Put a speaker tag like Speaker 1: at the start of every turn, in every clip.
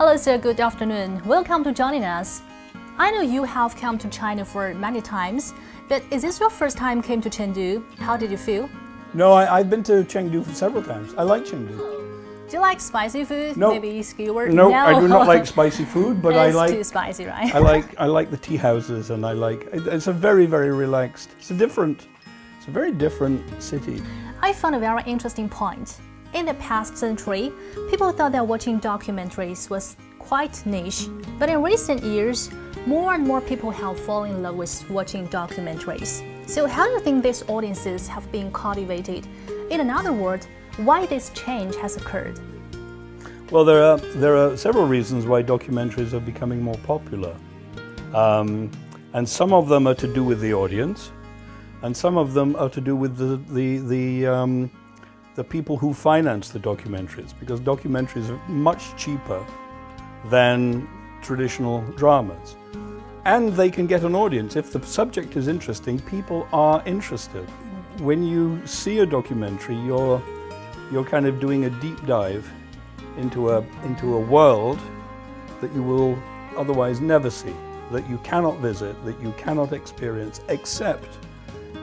Speaker 1: Hello, sir. Good afternoon. Welcome to joining us. I know you have come to China for many times, but is this your first time came to Chengdu? How did you feel?
Speaker 2: No, I, have been to Chengdu several times. I like Chengdu.
Speaker 1: Do you like spicy food?
Speaker 2: No.
Speaker 1: Maybe skewer?
Speaker 2: No, no, I do not like spicy food, but
Speaker 1: I
Speaker 2: like
Speaker 1: too spicy, right?
Speaker 2: I like I like the tea houses, and I like it's a very very relaxed. It's a different, it's a very different city.
Speaker 1: I found a very interesting point. In the past century, people thought that watching documentaries was quite niche, but in recent years, more and more people have fallen in love with watching documentaries. So, how do you think these audiences have been cultivated? In another word, why this change has occurred?
Speaker 2: Well, there are there are several reasons why documentaries are becoming more popular, um, and some of them are to do with the audience, and some of them are to do with the the the um, the people who finance the documentaries, because documentaries are much cheaper than traditional dramas. And they can get an audience. If the subject is interesting, people are interested. When you see a documentary, you're, you're kind of doing a deep dive into a, into a world that you will otherwise never see, that you cannot visit, that you cannot experience, except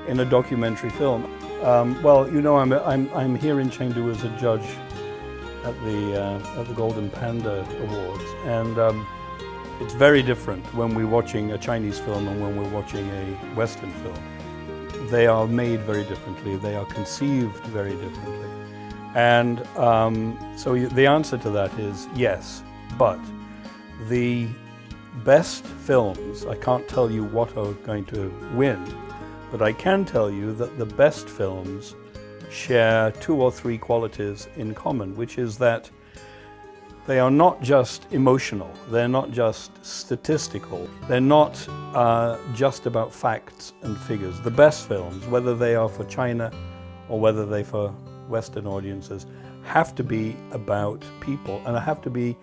Speaker 2: in a documentary film. Um, well, you know, I'm, I'm, I'm here in Chengdu as a judge at the, uh, at the Golden Panda Awards, and um, it's very different when we're watching a Chinese film and when we're watching a Western film. They are made very differently, they are conceived very differently. And um, so the answer to that is yes, but the best films, I can't tell you what are going to win, but I can tell you that the best films share two or three qualities in common, which is that they are not just emotional, they're not just statistical, they're not uh, just about facts and figures. The best films, whether they are for China or whether they're for Western audiences, have to be about people and have to be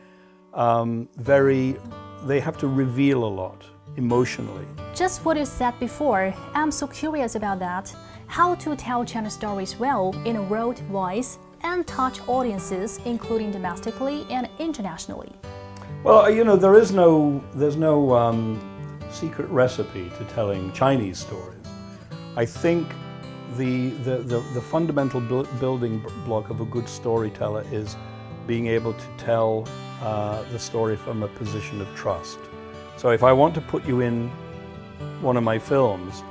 Speaker 2: um, very, they have to reveal a lot emotionally.
Speaker 1: Just what you said before, I'm so curious about that. How to tell China stories well in a world voice and touch audiences, including domestically and internationally.
Speaker 2: Well, you know, there is no, there's no um, secret recipe to telling Chinese stories. I think the, the, the, the fundamental building block of a good storyteller is being able to tell uh, the story from a position of trust. So if I want to put you in one of my films,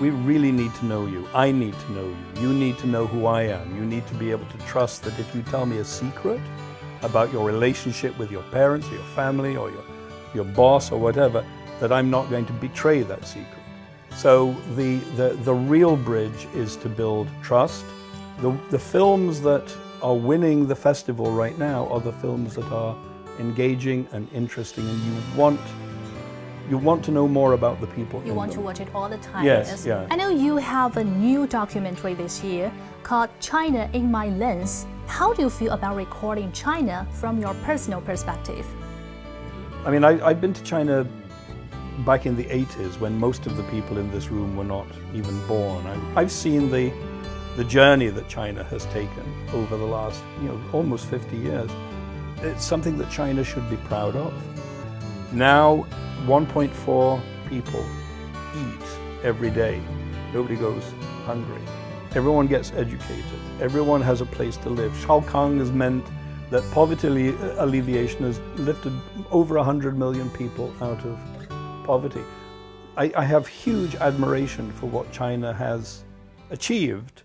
Speaker 2: we really need to know you. I need to know you. You need to know who I am. You need to be able to trust that if you tell me a secret about your relationship with your parents or your family or your, your boss or whatever, that I'm not going to betray that secret. So the, the, the real bridge is to build trust. The, the films that are winning the festival right now are the films that are engaging and interesting and you want you want to know more about the people.
Speaker 1: You want them. to watch it all the time.
Speaker 2: Yes, yeah.
Speaker 1: I know you have a new documentary this year called China in My Lens. How do you feel about recording China from your personal perspective?
Speaker 2: I mean, I, I've been to China back in the 80s when most of the people in this room were not even born. I, I've seen the, the journey that China has taken over the last, you know, almost 50 years. It's something that China should be proud of. Now, 1.4 people eat every day. Nobody goes hungry. Everyone gets educated. Everyone has a place to live. Xiaokang has meant that poverty alleviation has lifted over 100 million people out of poverty. I, I have huge admiration for what China has achieved